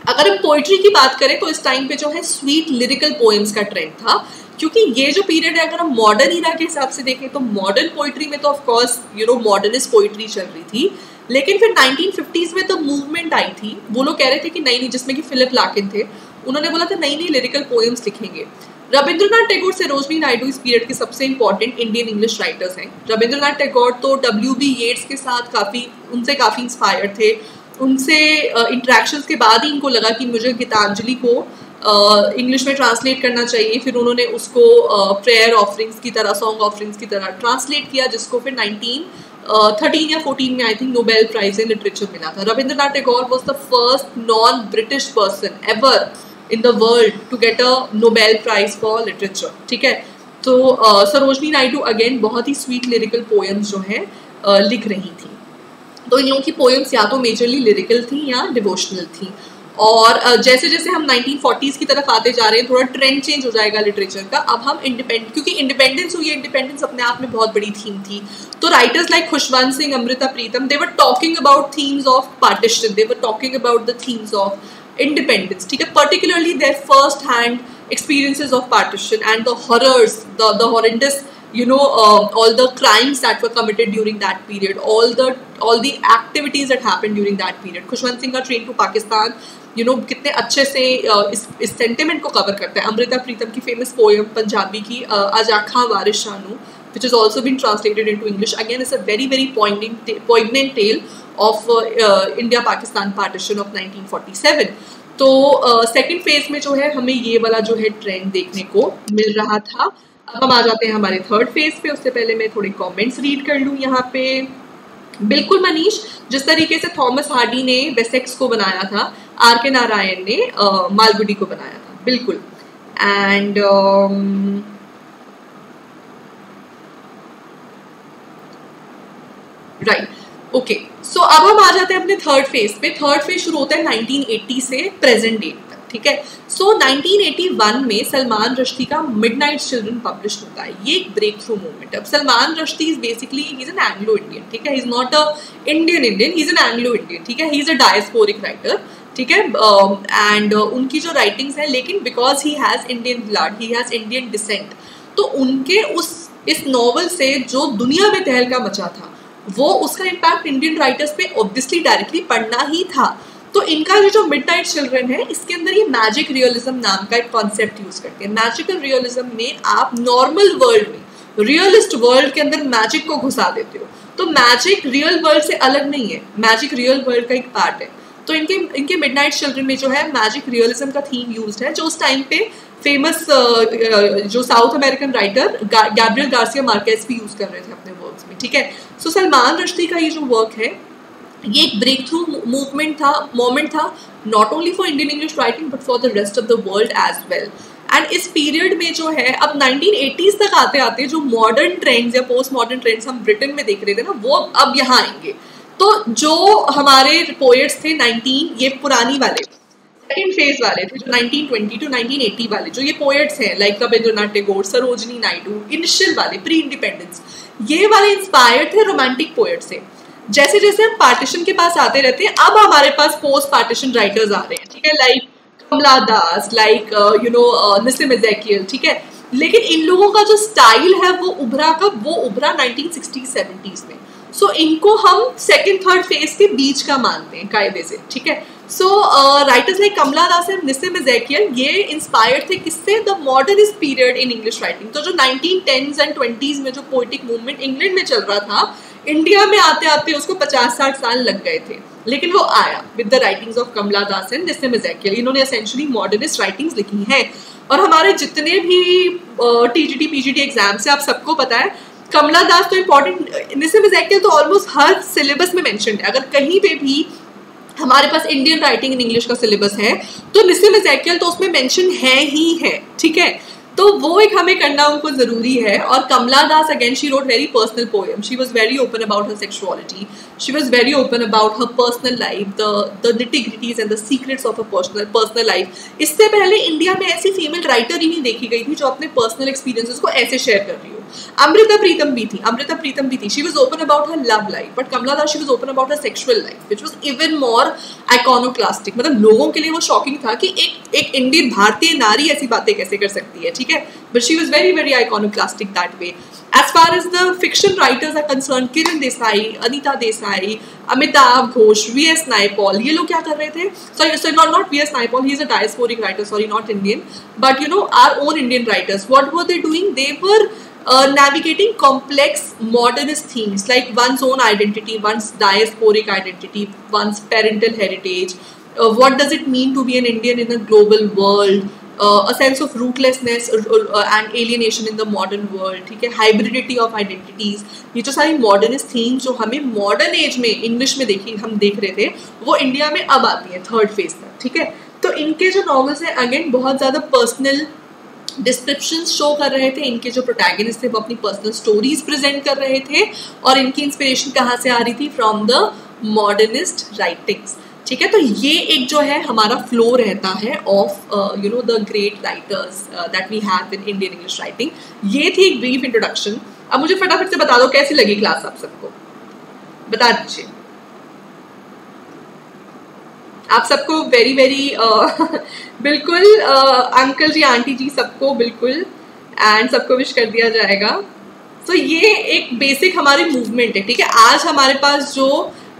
Speaker 1: अगर हम पोइट्री की बात करें तो इस टाइम पे जो है स्वीट लिरिकल पोएम्स का ट्रेंड था, क्योंकि ये जो पीरियड है, अगर हम मॉडर्न इरा के हिसाब से देखें तो मॉडर्न पोइट्री में तो of course you know modernist poetry चल रही थी, लेकिन फिर 1950s में तो मूवमेंट आई थी। वो लोग कह रहे थे कि नहीं नहीं, जिसमें कि फिलिप लाकिन थे, उन्होंने बोला था नई नई लिरिकल पोएम्स लिखेंगे। रविंद्रनाथ टैगोर से रोजनी नायडू इस पीरियड के सबसे इंपॉर्टेंट इंडियन इंग्लिश राइटर्स हैं। रविंद्रनाथ टैगोर तो डब्ल्यू बी येट्स के साथ काफ़ी, उनसे काफ़ी इंस्पायर थे। उनसे इंट्रैक्शंस के बाद ही इनको लगा कि मुझे गीतांजलि को इंग्लिश में ट्रांसलेट करना चाहिए। फिर उन्होंने उसको प्रेयर ऑफरिंग्स की तरह सॉन्ग ऑफरिंग्स की तरह ट्रांसलेट किया, जिसको फिर नाइनटीन थर्टीन या फोर्टीन में I think Nobel prize in literature मिला था। Rabindranath Tagore was the first non British person ever in the world to get a Nobel prize for literature ठीक है? तो सरोजनी नायडू अगेन बहुत ही स्वीट लिरिकल पोएम्स जो है लिख रही थी। तो इन लोगों की पोएम्स या तो मेजरली लिरिकल थी या डिवोशनल थी। और जैसे जैसे हम 1940s की तरफ़ आते जा रहे हैं, थोड़ा ट्रेंड चेंज हो जाएगा लिटरेचर का। अब हम इंडिपेंडेंट क्योंकि इंडिपेंडेंस हुई है इंडिपेंडेंस अपने आप में बहुत बड़ी थीम थी। तो writers like Khushwant Singh, Amrita Pritam they were talking about themes of partition they were talking about the themes of independence ठीक है particularly there first hand experiences of partition and the horrors the the horrendous you know uh, all the crimes that were committed during that period all the all the activities that happened during that period Khushwant Singh का train to Pakistan you know कितने अच्छे से इस इस sentiment को cover करता है अमृता प्रीतम की फेमस पोएम पंजाबी की आजाखा वारिस Shanu which has also been translated into English. Again, it's a very, very poignant, poignant tale of Uh, uh, India-Pakistan partition of 1947. तो सेकंड uh, फ़ेज़ में जो है हमें ये वाला जो है ट्रेंड देखने को मिल रहा था। अब हम आ जाते हैं हमारे थर्ड फ़ेज़ पे। उससे पहले मैं थोड़े कमेंट्स रीड कर लूँ यहाँ पे। बिल्कुल मनीष जिस तरीके से थॉमस हार्डी ने वेसेक्स को बनाया था आर के नारायण ने uh, मालगुडी को बनाया था। बिल्कुल। एंड राइट ओके सो अब हम आ जाते हैं अपने थर्ड फ़ेज़ पे। थर्ड फ़ेज़ शुरू होता है 1980 से प्रेजेंट डेट तक ठीक है? सो so, 1981 में सलमान रश्दी का मिडनाइट चिल्ड्रन पब्लिश होता है। ये एक ब्रेक थ्रू मूवमेंट अब Salman Rushdie is basically he is an Anglo Indian ठीक है? Is not a Indian Indian he is an Anglo Indian ठीक है? He is a diasporic writer ठीक है? एंड uh, uh, उनकी जो राइटिंग्स है लेकिन because he has Indian blood he has Indian descent तो उनके उस इस नॉवल से जो दुनिया में तहलका मचा था वो उसका इम्पैक्ट इंडियन राइटर्स पे ऑब्वियसली डायरेक्टली पढ़ना ही था। तो इनका ये जो मिड नाइट चिल्ड्रन है, इसके अंदर ये मैजिक रियलिज्म नाम का एक कॉन्सेप्ट यूज़ करते हैं मैजिकल रियलिज्म में आप नॉर्मल वर्ल्ड में रियलिस्ट वर्ल्ड के अंदर मैजिक को घुसा देते हो। तो मैजिक रियल वर्ल्ड से अलग नहीं है मैजिक रियल वर्ल्ड का एक पार्ट है। तो इनके इनके मिड नाइट चिल्ड्रन में जो है मैजिक रियलिज्म का थीम यूज़ है, जो उस टाइम पे फ़ेमस जो South American writer Gabriel Garcia Marquez भी यूज़ कर रहे थे अपने ठीक है? सो सलमान रश्दी का ये जो वर्क है, ये एक ब्रेक थ्रू मूवमेंट था मोमेंट था not only for Indian English writing but for the rest of the world as well and इस पीरियड में जो है, अब 1980s तक आते आते जो मॉडर्न ट्रेंड्स या पोस्ट मॉडर्न ट्रेंड्स हम ब्रिटेन में देख रहे थे ना, वो अब यहाँ आएँगे। तो जो हमारे पोएट्स थे 19 ये पुरानी वाले सेकेंड फ़ेज़ वाले थे, जो 1920 टू 1980 वाले, जो ये पोएट्स हैं लाइक रविंद्रनाथ टैगोर, सरोजनी नायडू, इनिशियल वाले प्री इंडिपेंडेंस ये वाले इंस्पायर्ड थे रोमांटिक पोएट से। जैसे जैसे हम पार्टीशन के पास आते रहते हैं अब हमारे पास पोस्ट पार्टीशन राइटर्स आ रहे हैं ठीक है? Like Kamala Das like you know Nissim Ezekiel ठीक है? लेकिन इन लोगों का जो स्टाइल है वो उभरा कब? वो उभरा 1960s 70s में। सो so, इनको हम सेकेंड थर्ड फ़ेज़ के बीच का मानते हैं कायदे से ठीक है? So writers like Kamala Das and Nissim Ezekiel ये इंस्पायर्ड थे किससे? The modernist period in English writing तो जो 1910s एंड 20s में जो पोइटिक मूवमेंट इंग्लैंड में चल रहा था इंडिया में आते आते उसको पचास साठ साल लग गए थे। लेकिन वो आया with the writings of Kamala Das and Nissim Ezekiel इन्होंने एसेंशली मॉडर्निस्ट राइटिंग्स लिखी हैं। और हमारे जितने भी T G T P G T exam से आप सबको पता है कमला दास तो इम्पोर्टेंट निसिम एजेकियल तो ऑलमोस्ट हर सिलेबस में मैंशन है। अगर कहीं पे भी हमारे पास इंडियन राइटिंग इन इंग्लिश का सिलेबस है तो निसिम इजैकियल तो उसमें मेंशन है ही है, ठीक है? तो वो एक हमें करना उनको ज़रूरी है, और Kamala Das again she wrote very personal poem she was very open about her sexuality she was very open about her personal life the the nitty gritties and the secrets of a personal personal life इससे पहले India में ऐसी female writer ही नहीं देखी गई थी जो अपने पर्सनल एक्सपीरियंसेस को ऐसे शेयर कर रही हो। अमृता प्रीतम भी थी, अमृता प्रीतम भी थी। She was open about her love life but Kamala Das she was open about her sexual life which was even more iconoclastic मतलब लोगों के लिए वो शॉकिंग था कि एक एक इंडियन भारतीय नारी ऐसी बातें कैसे कर सकती है, ठीक है? But she was very very iconoclastic that way as far as the fiction writers are concerned kiran desai anita desai amitabh ghosh vs naipaul ये लोग क्या कर रहे थे sorry so not not vs naipaul he is a diasporic writer sorry not indian but you know our own indian writers what were they doing they were navigating complex modernist themes like one's own identity, one's diasporic identity, one's parental heritage. Uh, what does it mean to be an Indian in a global world? Uh, a sense of rootlessness uh, and alienation in the ठीक है? Hybridity of identities ये जो सारी modernist themes जो हमें modern age में English में देखी हम देख रहे थे वो इंडिया में अब आती है थर्ड फ़ेज़ तक ठीक है? तो इनके जो नॉवेल्स हैं अगेन बहुत ज़्यादा पर्सनल डिस्क्रिप्शन शो कर रहे थे। इनके जो प्रोटैगनिस्ट थे वो अपनी पर्सनल स्टोरीज प्रेजेंट कर रहे थे। और इनकी इंस्पिरेशन कहाँ से आ रही थी? फ्रॉम द मॉडर्निस्ट राइटिंग्स ठीक है? तो ये एक जो है हमारा फ्लो रहता है of you know the great writers that we have in Indian English writing ये थी एक ब्रीफ इंट्रोडक्शन अब मुझे फटाफट से बता दो कैसी लगी क्लास आप सबको? बता दीजिए। आप सबको वेरी वेरी बिल्कुल अंकल जी आंटी जी सबको बिल्कुल एंड सबको विश कर दिया जाएगा। तो so, ये एक बेसिक हमारी मूवमेंट है ठीक है? आज हमारे पास जो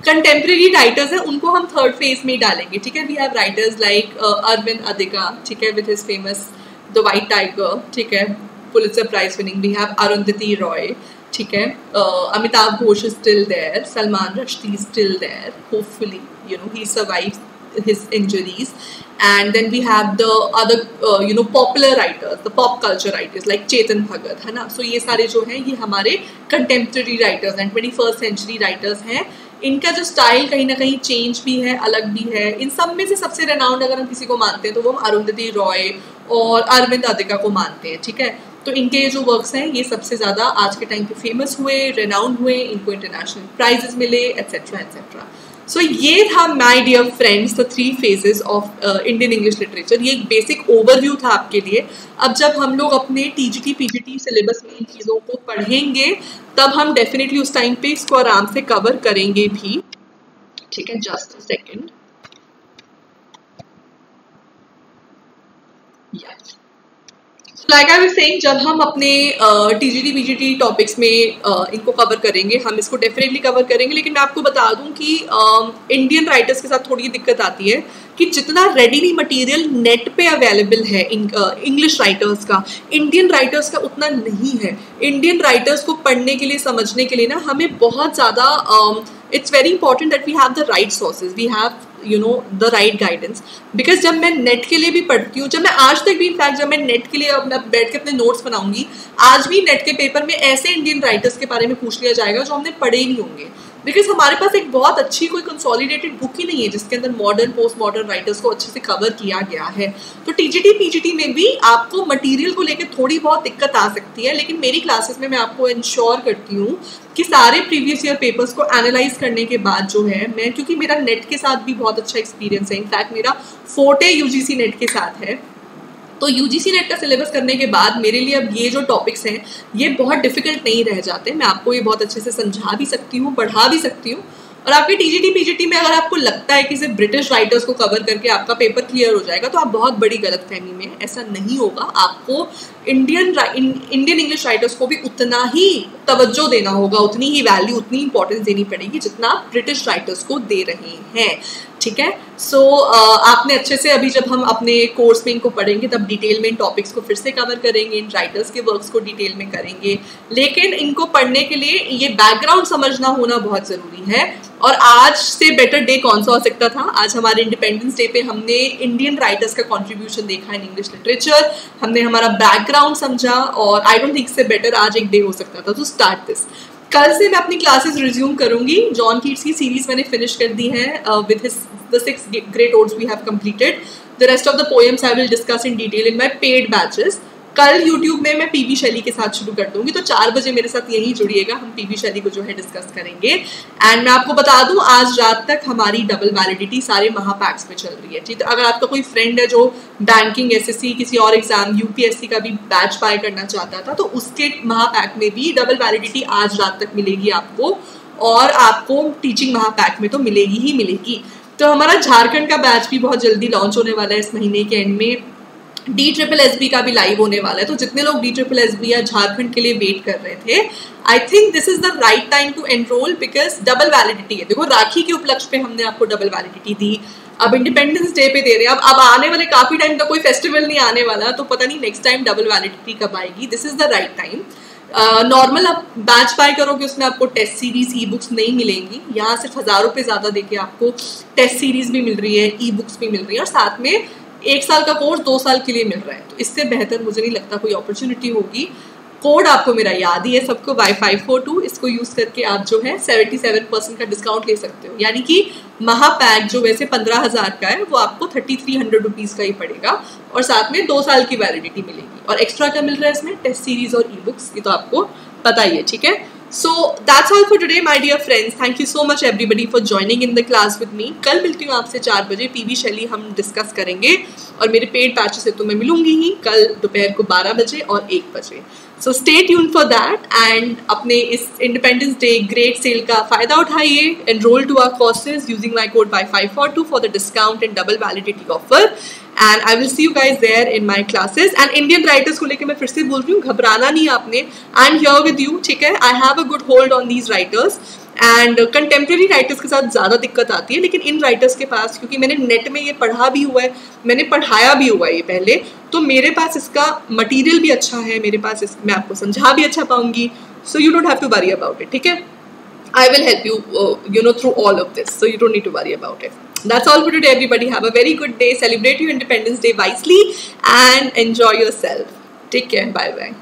Speaker 1: कंटेम्प्रेरी राइटर्स हैं उनको हम थर्ड फ़ेज़ में ही डालेंगे ठीक है? We have writers like Arvind Adiga ठीक है? With his famous the white tiger ठीक है? Police prize winning we have Arundhati Roy ठीक है? Amitav Ghosh still there Salman Rushdie still there hopefully you know he survives his injuries. And then we have the other uh, you know popular writers the pop culture writers like Chetan Bhagat है ना? So ये सारे जो हैं ये हमारे contemporary writers हैं 21st century writers हैं इनका जो स्टाइल कहीं ना कहीं चेंज भी है, अलग भी है। इन सब में से सबसे रेनाउंड अगर हम किसी को मानते हैं तो वो हम अरुंधति रॉय और अरविंद अधिका को मानते हैं, ठीक है? तो इनके जो वर्क्स हैं, ये सबसे ज़्यादा आज के टाइम पे फ़ेमस हुए रेनाउंड हुए, इनको इंटरनेशनल प्राइजेस मिले एट्सेट्रा एट्सेट्रा सो so, ये था my dear friends the three phases of Indian English literature ये एक बेसिक ओवरव्यू था आपके लिए. अब जब हम लोग अपने टीजीटी पीजीटी सिलेबस में इन चीज़ों को पढ़ेंगे तब हम डेफिनेटली उस टाइम पे इसको आराम से कवर करेंगे भी. ठीक है just second yes. Like I was saying जब हम अपने T G T B G T topics में uh, इनको कवर करेंगे हम इसको डेफिनेटली कवर करेंगे लेकिन मैं आपको बता दूँ कि इंडियन uh, राइटर्स के साथ थोड़ी दिक्कत आती है। कि जितना रेडीली मटेरियल नेट पे अवेलेबल है इंग्लिश राइटर्स का इंडियन राइटर्स का उतना नहीं है। इंडियन राइटर्स को पढ़ने के लिए, समझने के लिए ना, हमें बहुत ज़्यादा it's very important that we have the right sources we have you know the right guidance because जब मैं नेट के लिए भी पढ़ती हूँ, जब मैं आज तक भी इनफैक्ट जब मैं नेट के लिए अपना बैठ के अपने नोट्स बनाऊँगी, आज भी नेट के पेपर में ऐसे इंडियन राइटर्स के बारे में पूछ लिया जाएगा जो हमने पढ़े ही नहीं होंगे। बिकॉज़ हमारे पास एक बहुत अच्छी कोई कंसोलिडेटेड बुक ही नहीं है, जिसके अंदर मॉडर्न पोस्ट मॉडर्न राइटर्स को अच्छे से कवर किया गया है। तो टीजीटी पीजीटी में भी आपको मटेरियल को लेकर थोड़ी बहुत दिक्कत आ सकती है, लेकिन मेरी क्लासेस में मैं आपको इंश्योर करती हूँ कि सारे प्रीवियस ईयर पेपर्स को एनालाइज करने के बाद जो है, मैं, क्योंकि मेरा नेट के साथ भी बहुत अच्छा एक्सपीरियंस है। इनफैक्ट मेरा फोटे यूजीसी नेट के साथ है। तो यूजीसी नेट का सिलेबस करने के बाद मेरे लिए अब ये जो टॉपिक्स हैं, ये बहुत डिफ़िकल्ट नहीं रह जाते। मैं आपको ये बहुत अच्छे से समझा भी सकती हूँ, पढ़ा भी सकती हूँ। और आपके टीजीटी पीजीटी में अगर आपको लगता है कि सिर्फ़ ब्रिटिश राइटर्स को कवर करके आपका पेपर क्लियर हो जाएगा तो आप बहुत बड़ी गलत फहमी में ऐसा नहीं होगा। आपको इंडियन इंडियन इंग्लिश राइटर्स को भी उतना ही तवज्जो देना होगा, उतनी ही वैल्यू उतनी इंपॉर्टेंस देनी पड़ेगी जितना आप ब्रिटिश राइटर्स को दे रहे हैं। ठीक है? सो so, uh, आपने अच्छे से अभी जब हम अपने कोर्स में इनको पढ़ेंगे तब डिटेल में इन टॉपिक्स को फिर से कवर करेंगे इन राइटर्स के वर्क्स को डिटेल में करेंगे। लेकिन इनको पढ़ने के लिए ये बैकग्राउंड समझना होना बहुत ज़रूरी है। और आज से बेटर डे कौन सा हो सकता था? आज हमारे इंडिपेंडेंस डे पे हमने इंडियन राइटर्स का कॉन्ट्रीब्यूशन देखा इन इंग्लिश लिटरेचर हमने हमारा बैकग्राउंड समझा और I don't think say better आज एक डे हो सकता था। टू स्टार्ट दिस कल से मैं अपनी क्लासेस रिज्यूम करूँगी। जॉन कीट्स की सीरीज़ मैंने फिनिश कर दी है with his the six great odes we have completed the rest of the poems I will discuss in detail in my paid batches कल यूट्यूब में मैं पीवी शैली के साथ शुरू कर दूँगी तो चार बजे मेरे साथ यही जुड़िएगा, हम पीवी शैली को जो है डिस्कस करेंगे। एंड मैं आपको बता दूँ, आज रात तक हमारी डबल वैलिडिटी सारे महापैक्स में चल रही है, ठीक? है अगर आपका कोई फ्रेंड है जो बैंकिंग एसएससी किसी और एग्ज़ाम यूपीएससी का भी बैच बाय करना चाहता था तो उसके महापैक में भी डबल वैलिडिटी आज रात तक मिलेगी आपको, और आपको टीचिंग महापैक में तो मिलेगी ही मिलेगी। तो हमारा झारखंड का बैच भी बहुत जल्दी लॉन्च होने वाला है इस महीने के एंड में। डी ट्रिपल एस बी का भी लाइव होने वाला है। तो जितने लोग डी ट्रिपल एस बी या झारखंड के लिए वेट कर रहे थे I think this is the right time to enrol because double validity है। देखो, राखी के उपलक्ष्य पे हमने आपको डबल वैलिडिटी दी। अब इंडिपेंडेंस डे पे दे रहे हैं। अब अब आने वाले काफ़ी टाइम का कोई फेस्टिवल नहीं आने वाला तो पता नहीं नेक्स्ट टाइम डबल वैलिडिटी कब आएगी। This is the right time normal आप बैच बाय करोगे, उसमें आपको टेस्ट सीरीज़ ई बुक्स नहीं मिलेंगी। यहाँ सिर्फ़ हज़ार रुपये ज़्यादा देके आपको टेस्ट सीरीज़ भी मिल रही है ई बुक्स भी मिल रही है। और साथ में एक साल का कोर्स दो साल के लिए मिल रहा है। तो इससे बेहतर मुझे नहीं लगता कोई अपॉर्चुनिटी होगी। कोड आपको मेरा याद ही है सबको वाई फाइव फोर टू इसको यूज़ करके आप जो है सेवेंटी सेवन परसेंट का डिस्काउंट ले सकते हो। यानी कि महापैक जो वैसे पंद्रह हज़ार का है, वो आपको थर्टी थ्री हंड्रेड रुपीज़ का ही पड़ेगा और साथ में दो साल की वैलिडिटी मिलेगी। और एक्स्ट्रा क्या मिल रहा है इसमें? टेस्ट सीरीज़ और ई बुक्स ये तो आपको पता ही है, ठीक है? So that's all for today my dear friends thank you so much everybody for joining in the class with me कल मिलती हूँ आपसे चार बजे पीवी शैली हम डिस्कस करेंगे और मेरे पेड पैच से तो मैं मिलूँगी ही कल दोपहर को बारह बजे और एक बजे। So stay tune for that and अपने इस इंडिपेंडेंस डे ग्रेट सेल का फ़ायदा उठाइए। Enrol to our courses using my code Y five four two for the discount and double validity offer and I will see you guys there in my classes and Indian writers को लेकर मैं फिर से बोल रही हूँ घबराना नहीं आपने। I am here with you ठीक है? I have a good hold on these writers and contemporary writers के साथ ज़्यादा दिक्कत आती है लेकिन इन राइटर्स के पास क्योंकि मैंने नेट में ये पढ़ा भी हुआ है मैंने पढ़ाया भी हुआ है ये पहले तो मेरे पास इसका मटीरियल भी अच्छा है मेरे पास इस मैं आपको समझा भी अच्छा पाऊँगी। So you don't have to worry about it ठीक है? Will help you, uh, you know, through all of this. So you don't need to worry about it. That's all for today, everybody. Have a very good day. Celebrate your Independence Day wisely and enjoy yourself. Take care. Bye bye.